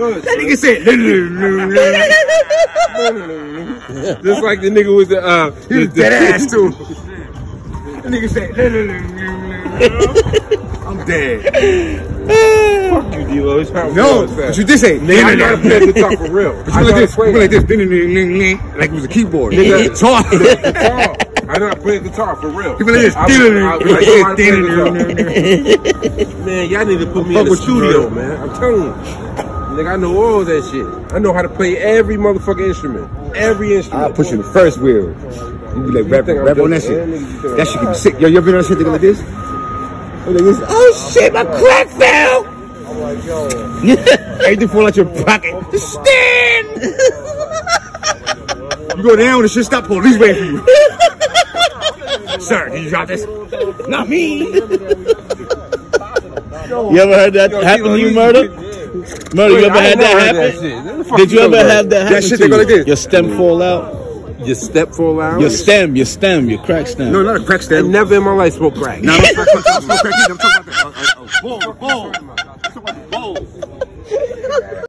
That nigga said. Just like the nigga with the uh, He was the, the dead ass too. That nigga said. I'm dead. Fuck you, D-Lo. No, but you did say. Nigga, I gotta play the guitar for real. But I you like this. You like this. Like it was a keyboard. Nigga, Talk. I know how to play the guitar for real. You like this. I, I, I, I, know how to play the guitar. Man, y'all need to put me in the studio, man. I'm telling you. Nigga, I know all that shit. I know how to play every motherfucking instrument. Every instrument. I'll put you in the first wheel. You be like, rap, think rap on that shit. You think That shit can be sick. Yo, you ever been on that shit like this? Like this. Oh shit, my crack fell! I'm like, yo. Everything fall out your pocket. Oh, Stand! you go down, the shit stop, police waiting for you. Sir, did you drop this? Not me. You ever heard that Yo, happen to you, murder? Murder, you ever I had that heard happen? shit. What the fuck Did you ever about? have that happen shit to they go you? like this. Your stem fall out? Your step fall out? Your stem, your stem, your crack stem. No, not a crack I never in my life smoked crack. No, crack. I'm talking about that. Uh, uh, uh, Whoa, whoa.